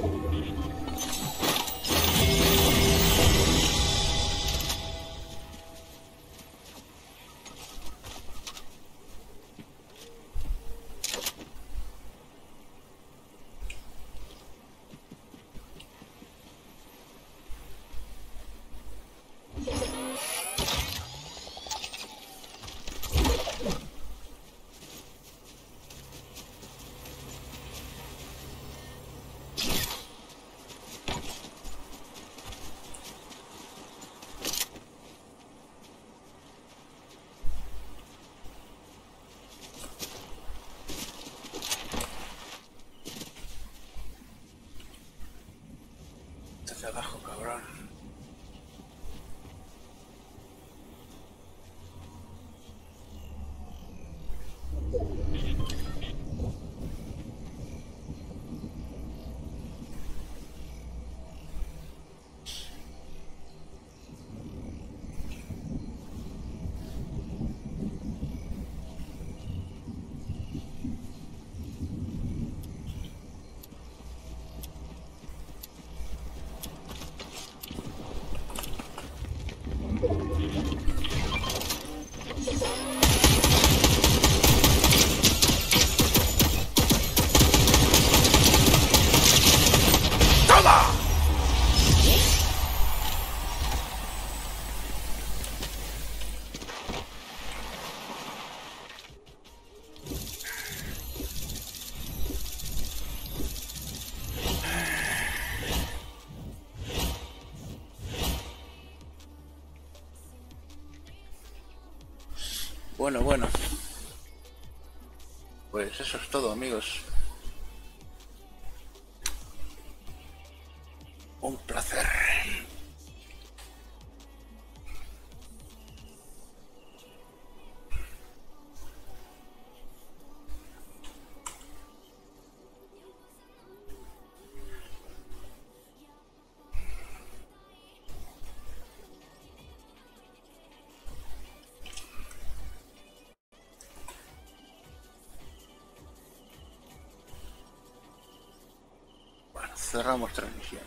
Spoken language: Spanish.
cabrón. Bueno, bueno. Pues eso es todo, amigos. Un placer. Cerramos transmisión.